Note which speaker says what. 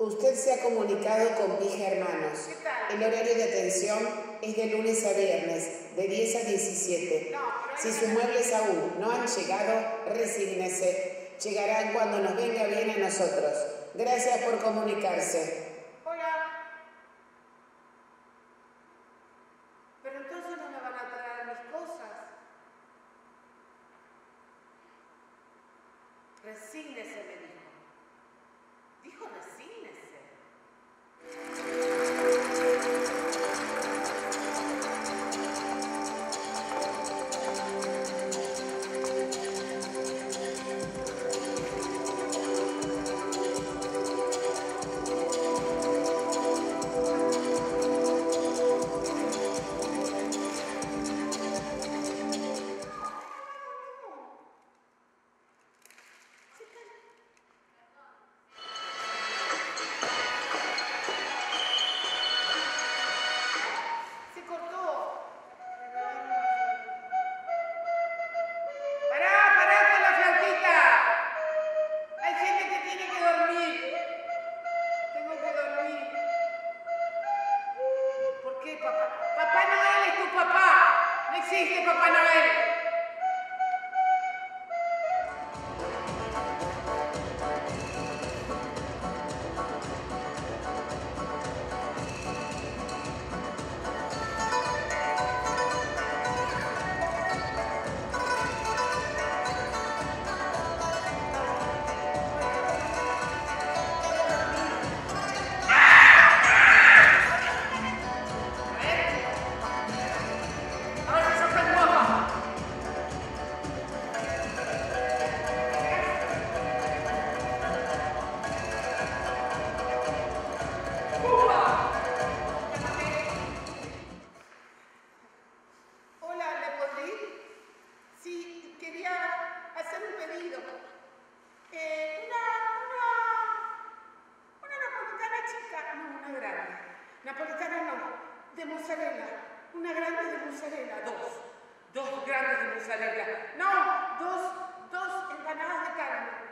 Speaker 1: Usted se ha comunicado con Vija Hermanos. El horario de atención es de lunes a viernes, de 10 a 17.
Speaker 2: No, pero
Speaker 1: Si sus muebles aún no han llegado, resígnese. Llegarán cuando nos venga bien a nosotros. Gracias por comunicarse.
Speaker 2: Hola. Pero entonces no me van a traer mis cosas. Resígnese, me dijo. Dijo resígnese. nagsisisi pa pa na rin. Mozzarella. Una grande de mozzarella, dos. Dos grandes de mozzarella. No, dos, dos empanadas de carne.